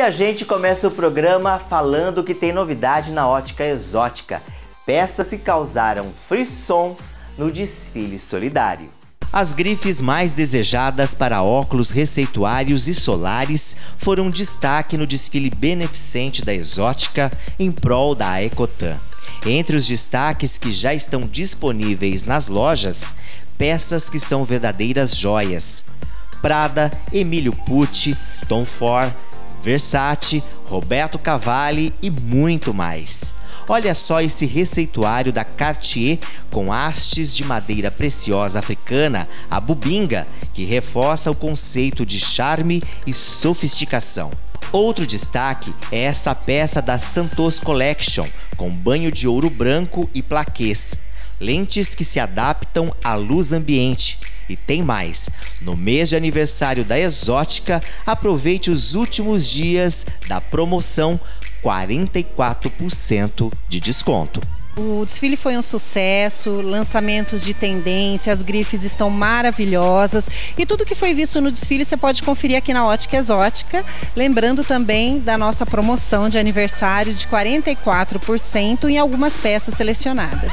E a gente começa o programa falando que tem novidade na ótica exótica. Peças que causaram frisson no desfile solidário. As grifes mais desejadas para óculos receituários e solares foram destaque no desfile beneficente da Exótica em prol da Ecotan. Entre os destaques que já estão disponíveis nas lojas, peças que são verdadeiras joias. Prada, Emílio Pucci, Tom Ford, Versace, Roberto Cavalli e muito mais. Olha só esse receituário da Cartier com hastes de madeira preciosa africana, a bubinga, que reforça o conceito de charme e sofisticação. Outro destaque é essa peça da Santos Collection, com banho de ouro branco e plaquês. Lentes que se adaptam à luz ambiente. E tem mais. No mês de aniversário da Exótica, aproveite os últimos dias da promoção 44% de desconto. O desfile foi um sucesso, lançamentos de tendência, as grifes estão maravilhosas e tudo que foi visto no desfile você pode conferir aqui na Ótica Exótica. Lembrando também da nossa promoção de aniversário de 44% em algumas peças selecionadas.